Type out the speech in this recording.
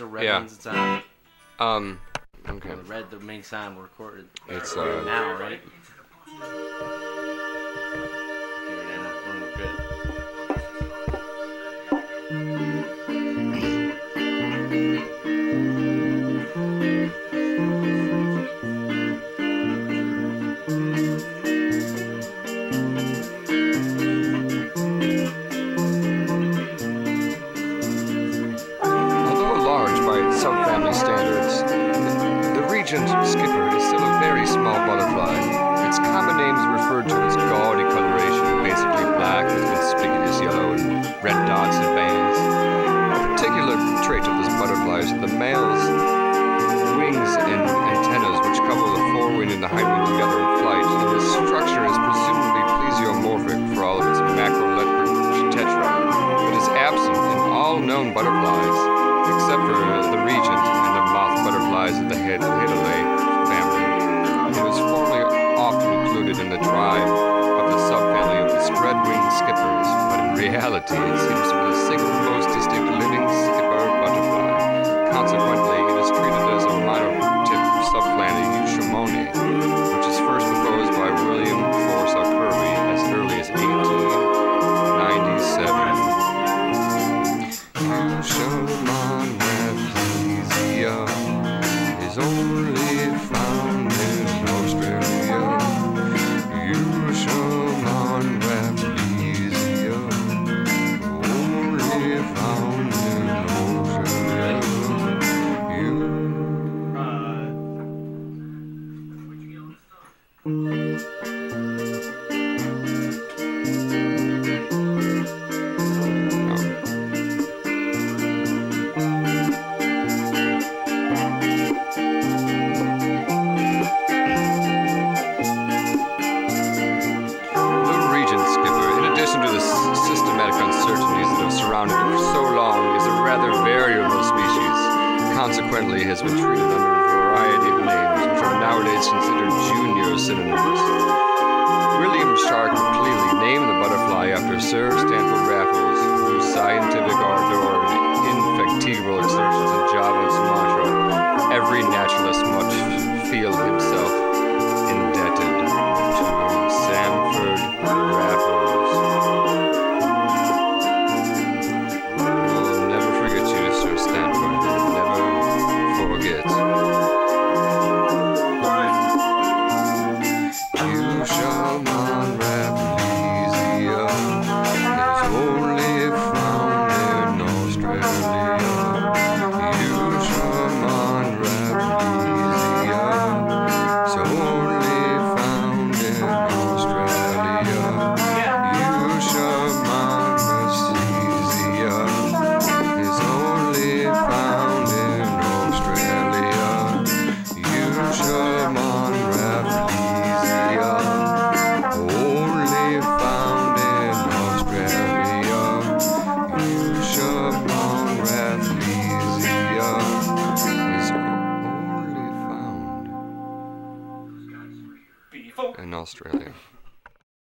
Officer red Yeah. means it's on. Um. Okay. The red, the main sign we're recorded. It's, uh, now, right? Regent skipper is still a very small butterfly. Its common name is referred to as gaudy coloration, basically black with conspicuous yellow and red dots and bands. A particular trait of this butterfly is the male's wings and antennas, which couple the forewing and the hindwing together in flight. And this structure is presumably plesiomorphic for all of its Macrolepidoptera, but is absent in all known butterflies, except for the regent reality it seems to be the single most distinct living skipper butterfly. Consequently, it is treated as a monotip subfamily Euschemoninae, which is first proposed by William Forsyth Kirby as early as 1897. Euschemon has been treated under a variety nowadays considered junior synonyms. William Sharp Macleay named the butterfly after Sir Stamford in Australia.